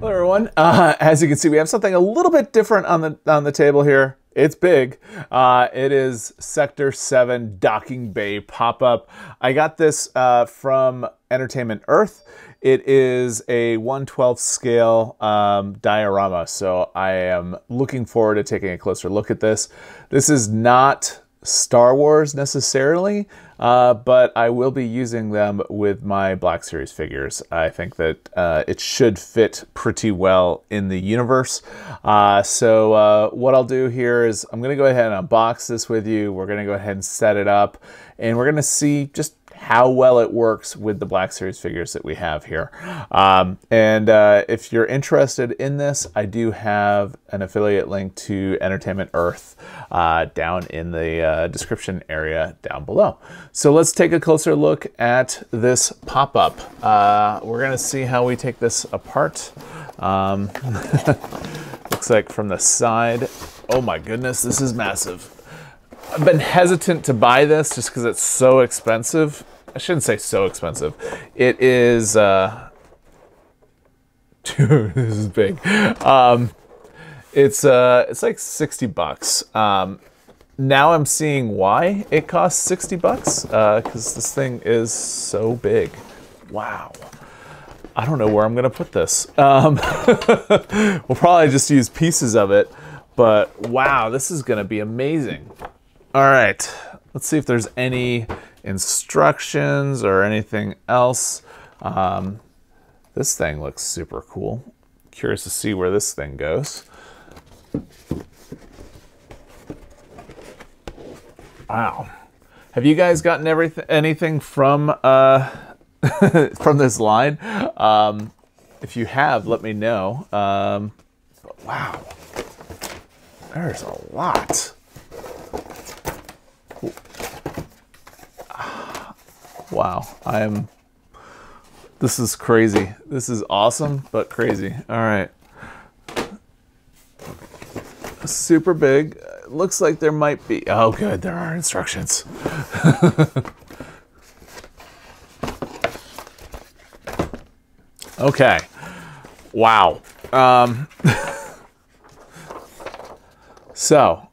Hello everyone. Uh, as you can see, we have something a little bit different on the on the table here. It's big. Uh, it is Sector 7 Docking Bay pop-up. I got this uh, from Entertainment Earth. It is a 112 scale um, diorama, so I am looking forward to taking a closer look at this. This is not Star Wars necessarily, uh, but I will be using them with my Black Series figures. I think that uh, it should fit pretty well in the universe. Uh, so uh, what I'll do here is I'm going to go ahead and unbox this with you. We're going to go ahead and set it up, and we're going to see just how well it works with the Black Series figures that we have here. Um, and uh, if you're interested in this, I do have an affiliate link to Entertainment Earth uh, down in the uh, description area down below. So let's take a closer look at this pop-up. Uh, we're gonna see how we take this apart. Um, looks like from the side, oh my goodness, this is massive. I've been hesitant to buy this just because it's so expensive. I shouldn't say so expensive. It is, uh, dude, this is big. Um, it's, uh, it's like 60 bucks. Um, now I'm seeing why it costs 60 bucks, uh, cause this thing is so big. Wow. I don't know where I'm gonna put this. Um, we'll probably just use pieces of it, but wow, this is gonna be amazing. All right, let's see if there's any instructions or anything else. Um, this thing looks super cool. Curious to see where this thing goes. Wow. Have you guys gotten everything anything from uh, from this line? Um, if you have, let me know. Um, wow, there's a lot. Wow, I am. This is crazy. This is awesome, but crazy. All right. Super big. Looks like there might be. Oh, good. There are instructions. okay. Wow. Um, so,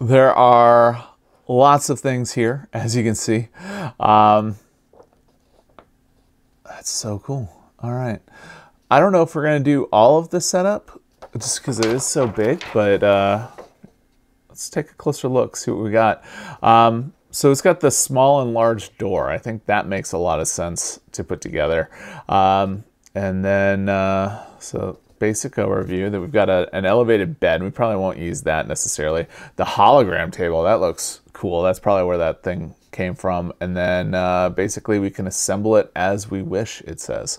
there are lots of things here, as you can see. Um, that's so cool. All right. I don't know if we're going to do all of the setup just because it is so big, but uh, let's take a closer look, see what we got. Um, so it's got the small and large door. I think that makes a lot of sense to put together. Um, and then, uh, so basic overview that we've got a, an elevated bed. We probably won't use that necessarily. The hologram table, that looks cool. That's probably where that thing came from. And then uh, basically we can assemble it as we wish, it says.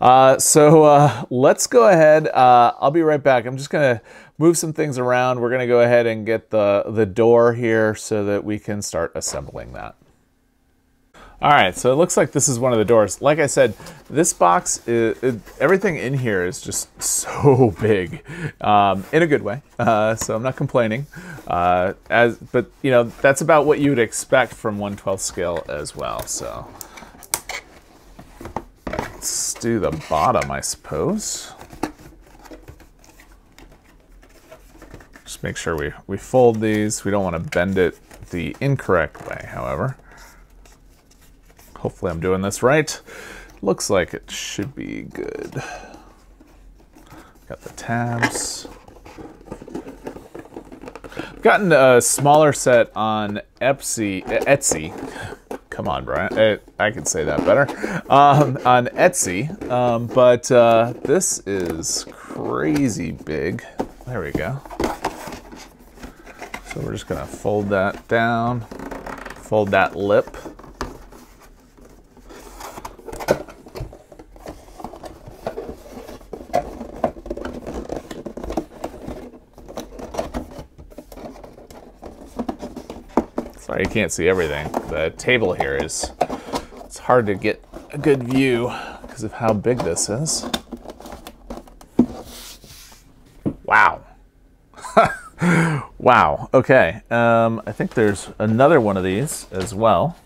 Uh, so uh, let's go ahead. Uh, I'll be right back. I'm just going to move some things around. We're going to go ahead and get the, the door here so that we can start assembling that. All right, so it looks like this is one of the doors. Like I said, this box, is, it, everything in here is just so big, um, in a good way. Uh, so I'm not complaining. Uh, as, but you know, that's about what you would expect from 112 scale as well. So let's do the bottom, I suppose. Just make sure we, we fold these. We don't want to bend it the incorrect way, however. Hopefully I'm doing this right. Looks like it should be good. Got the tabs. I've gotten a smaller set on Etsy. Etsy. Come on, Brian. I, I can say that better. Um, on Etsy. Um, but uh, this is crazy big. There we go. So we're just to fold that down. Fold that lip. Sorry, you can't see everything. The table here is, it's hard to get a good view because of how big this is. Wow. wow, okay. Um, I think there's another one of these as well.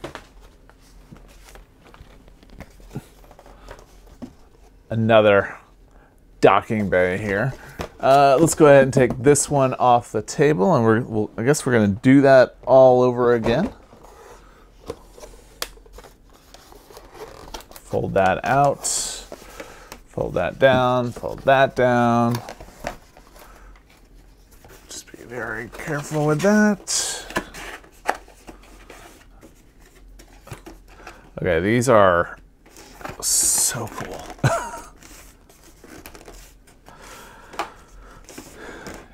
Another docking bay here. Uh, let's go ahead and take this one off the table, and we're, we'll, I guess we're going to do that all over again. Fold that out, fold that down, fold that down. Just be very careful with that. Okay, these are so cool.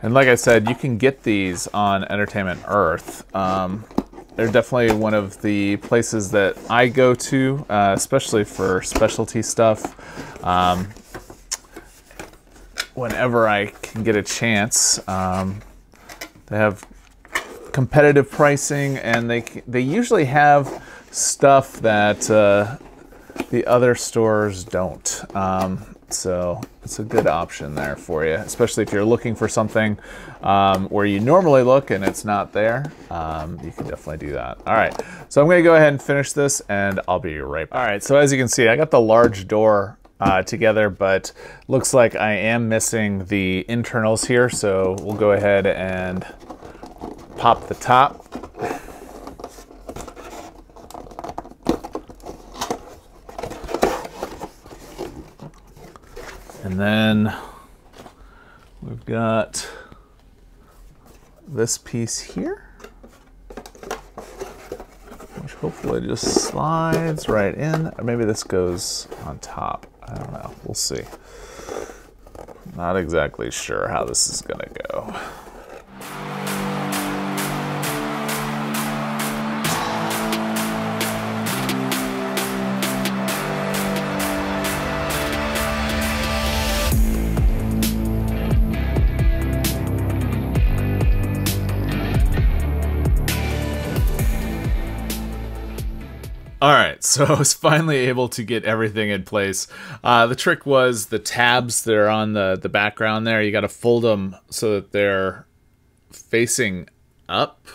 and like I said, you can get these on Entertainment Earth. Um, they're definitely one of the places that I go to, uh, especially for specialty stuff. Um, whenever I can get a chance, um, they have competitive pricing, and they they usually have stuff that uh, the other stores don't. Um, so it's a good option there for you, especially if you're looking for something um, where you normally look and it's not there. Um, you can definitely do that. All right, so I'm gonna go ahead and finish this and I'll be right back. All right, so as you can see, I got the large door uh, together, but looks like I am missing the internals here. So we'll go ahead and pop the top. And then we've got this piece here, which hopefully just slides right in. Or maybe this goes on top. I don't know. We'll see. Not exactly sure how this is going to go. so I was finally able to get everything in place. Uh, the trick was the tabs that are on the, the background there, you got to fold them so that they're facing up.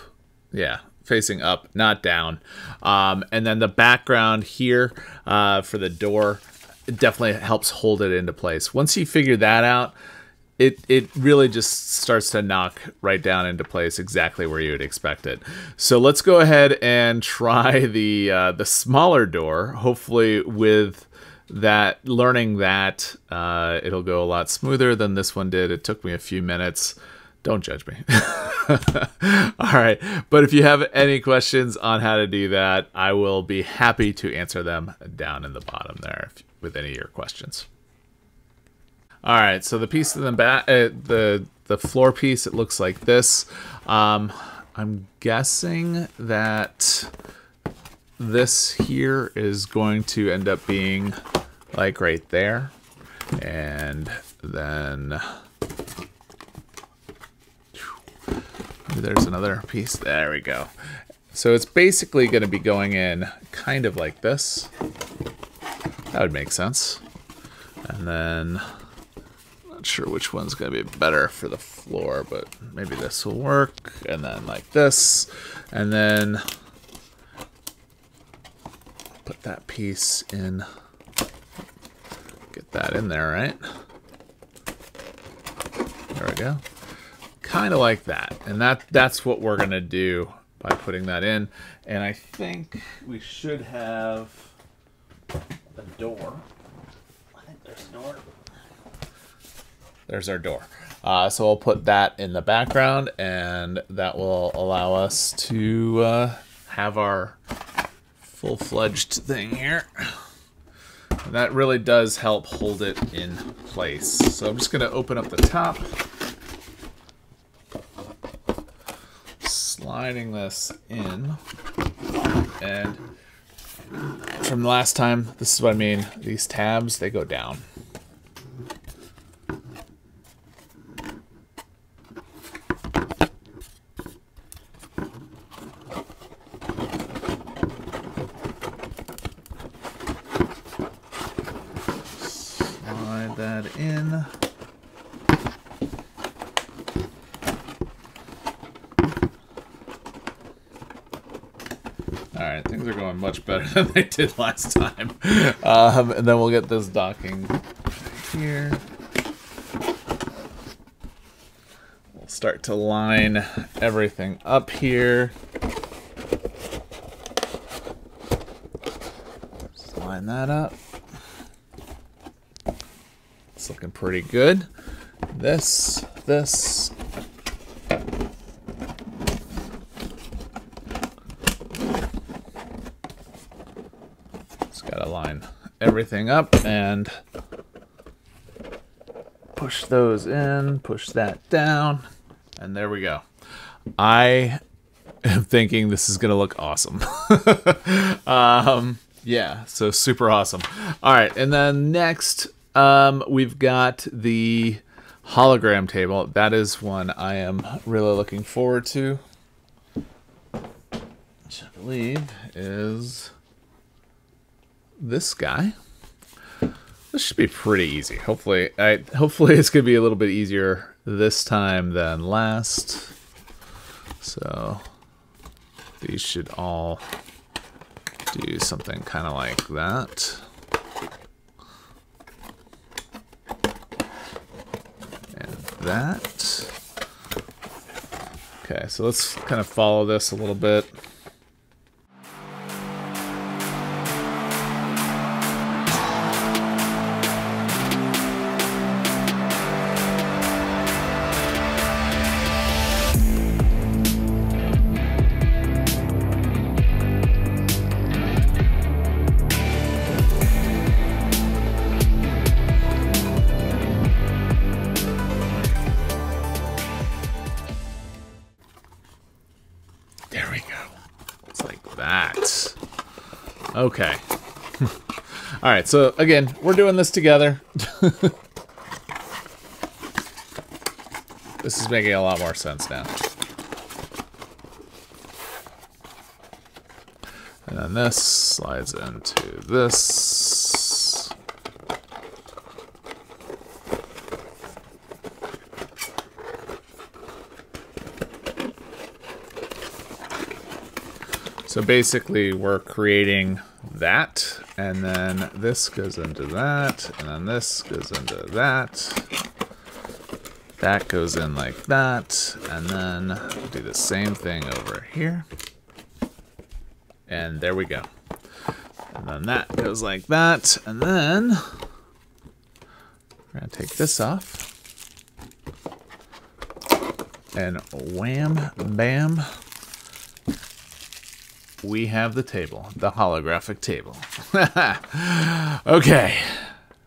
Yeah, facing up, not down. Um, and then the background here uh, for the door definitely helps hold it into place. Once you figure that out, it it really just starts to knock right down into place exactly where you would expect it. So let's go ahead and try the uh, the smaller door. Hopefully, with that learning that uh, it'll go a lot smoother than this one did. It took me a few minutes. Don't judge me. All right. But if you have any questions on how to do that, I will be happy to answer them down in the bottom there with any of your questions. All right, so the piece of the back, uh, the the floor piece, it looks like this. Um, I'm guessing that this here is going to end up being like right there, and then there's another piece. There we go. So it's basically going to be going in kind of like this. That would make sense. And then sure which one's going to be better for the floor, but maybe this will work. And then like this. And then put that piece in. Get that in there, right? There we go. Kind of like that. And that that's what we're going to do by putting that in. And I think we should have a door. I think there's a door. There's our door. Uh, so I'll put that in the background and that will allow us to uh, have our full-fledged thing here. That really does help hold it in place. So I'm just going to open up the top. Sliding this in. And from last time, this is what I mean. These tabs, they go down. much better than they did last time. Um, and then we'll get this docking here. We'll start to line everything up here. Just line that up. It's looking pretty good. This, this, everything up and push those in, push that down, and there we go. I am thinking this is gonna look awesome. um, yeah, so super awesome. All right, and then next um, we've got the hologram table. That is one I am really looking forward to. Which I believe is this guy. This should be pretty easy. Hopefully, I hopefully it's gonna be a little bit easier this time than last. So these should all do something kind of like that. And that. Okay, so let's kind of follow this a little bit. Okay. All right, so again, we're doing this together. this is making a lot more sense now. And then this slides into this. So basically, we're creating that, and then this goes into that, and then this goes into that. That goes in like that, and then do the same thing over here. And there we go. And then that goes like that, and then we're gonna take this off. And wham, bam, we have the table, the holographic table. okay,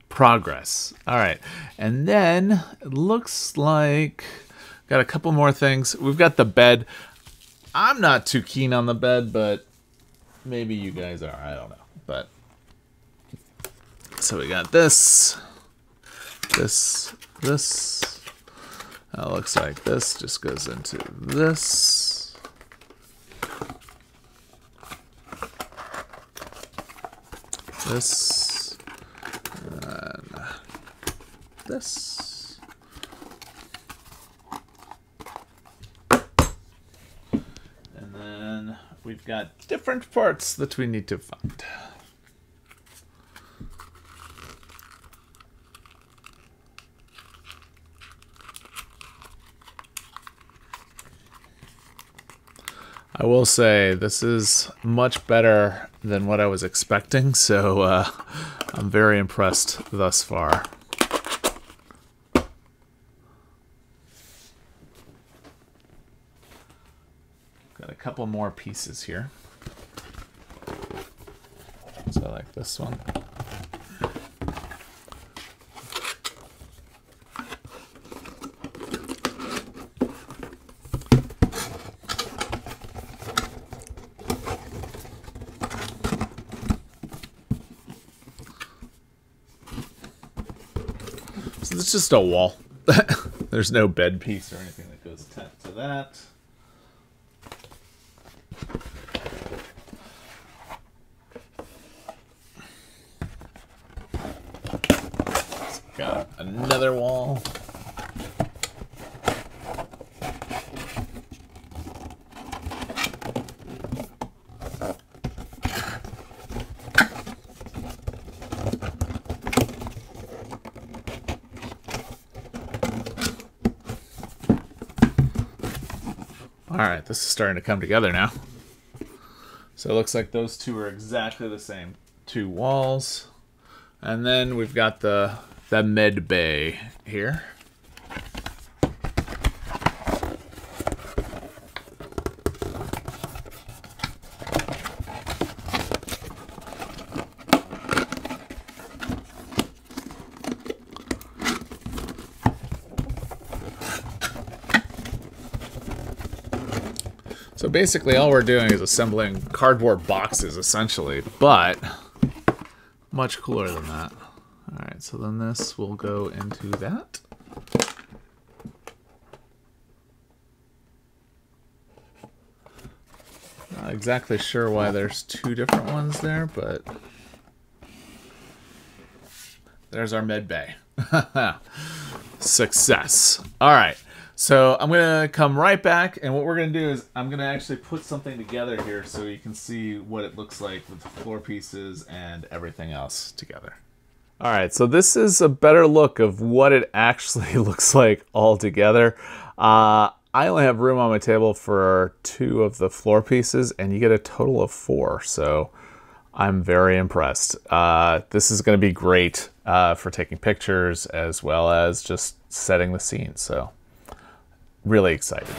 progress. All right, and then it looks like got a couple more things. We've got the bed. I'm not too keen on the bed, but maybe you guys are. I don't know, but so we got this, this, this. That looks like this just goes into this. This, and this. And then we've got different parts that we need to find. I will say this is much better than what I was expecting, so uh, I'm very impressed thus far. Got a couple more pieces here. So I like this one. It's just a wall. There's no bed piece or anything that goes to that. Got another wall. All right, this is starting to come together now. So it looks like those two are exactly the same. Two walls. And then we've got the, the med bay here. Basically all we're doing is assembling cardboard boxes essentially, but much cooler than that. All right, so then this will go into that. Not exactly sure why there's two different ones there, but there's our med bay. Success. All right. So I'm going to come right back, and what we're going to do is I'm going to actually put something together here so you can see what it looks like with the floor pieces and everything else together. All right, so this is a better look of what it actually looks like all together. Uh, I only have room on my table for two of the floor pieces, and you get a total of four, so I'm very impressed. Uh, this is going to be great uh, for taking pictures as well as just setting the scene, so really excited.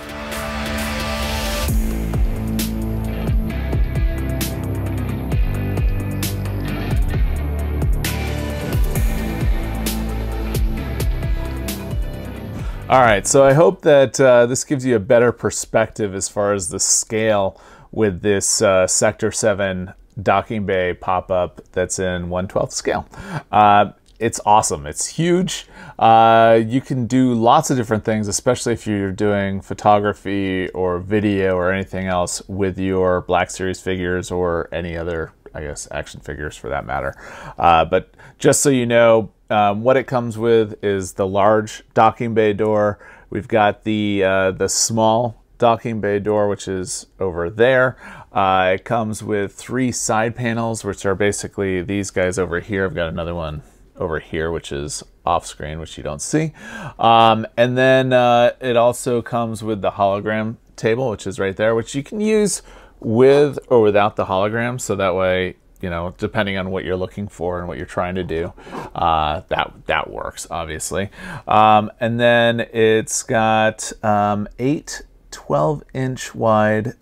All right, so I hope that uh, this gives you a better perspective as far as the scale with this uh, Sector 7 docking bay pop-up that's in 112th scale. Uh, it's awesome. It's huge. Uh, you can do lots of different things, especially if you're doing photography or video or anything else with your Black Series figures or any other, I guess, action figures for that matter. Uh, but just so you know, um, what it comes with is the large docking bay door. We've got the uh, the small docking bay door, which is over there. Uh, it comes with three side panels, which are basically these guys over here. I've got another one over here, which is off screen, which you don't see. Um, and then uh, it also comes with the hologram table, which is right there, which you can use with or without the hologram. So that way, you know, depending on what you're looking for and what you're trying to do, uh, that that works obviously. Um, and then it's got um, eight 12 inch wide,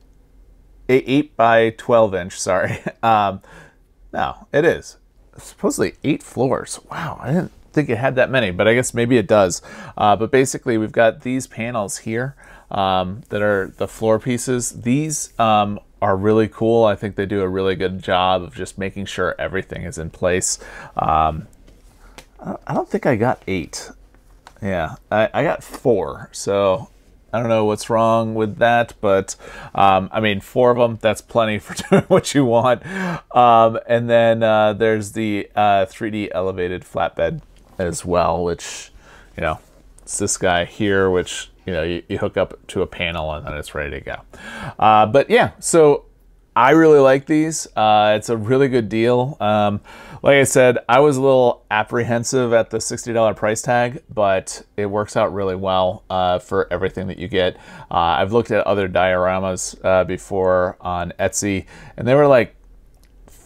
eight, eight by 12 inch. Sorry. Um, no, it is supposedly eight floors. Wow, I didn't think it had that many, but I guess maybe it does. Uh, but basically, we've got these panels here um, that are the floor pieces. These um, are really cool. I think they do a really good job of just making sure everything is in place. Um, I don't think I got eight. Yeah, I, I got four. So I don't know what's wrong with that, but um, I mean, four of them, that's plenty for doing what you want. Um, and then uh, there's the uh, 3D elevated flatbed as well, which, you know, it's this guy here, which, you know, you, you hook up to a panel and then it's ready to go. Uh, but yeah, so I really like these. Uh, it's a really good deal. Um, like I said, I was a little apprehensive at the $60 price tag, but it works out really well uh, for everything that you get. Uh, I've looked at other dioramas uh, before on Etsy, and they were like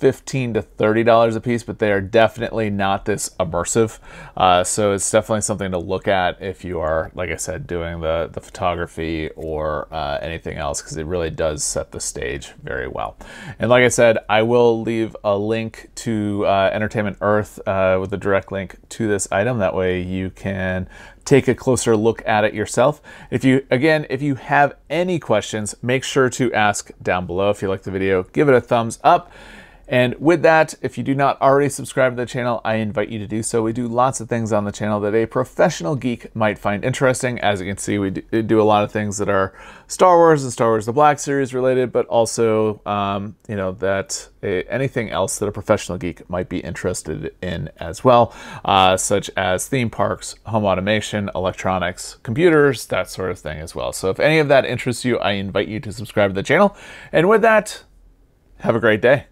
15 to 30 dollars a piece but they are definitely not this immersive uh, so it's definitely something to look at if you are like i said doing the the photography or uh, anything else because it really does set the stage very well and like i said i will leave a link to uh, entertainment earth uh, with a direct link to this item that way you can take a closer look at it yourself. If you, again, if you have any questions, make sure to ask down below. If you like the video, give it a thumbs up. And with that, if you do not already subscribe to the channel, I invite you to do so. We do lots of things on the channel that a professional geek might find interesting. As you can see, we do a lot of things that are Star Wars and Star Wars The Black Series related, but also, um, you know, that a, anything else that a professional geek might be interested in as well, uh, such as theme parks, home automation, electronics, computers, that sort of thing as well. So if any of that interests you, I invite you to subscribe to the channel. And with that, have a great day.